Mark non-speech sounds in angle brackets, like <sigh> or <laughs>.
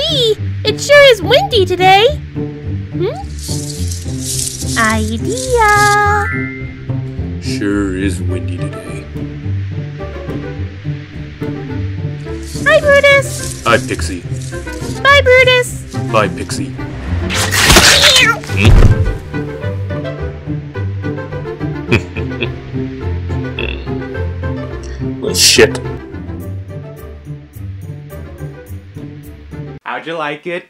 Wee! It sure is windy today. Hmm? Idea. Sure is windy today. Hi, Brutus. Hi, Pixie. Bye, Brutus. Bye, Pixie. <laughs> well, shit. How'd you like it?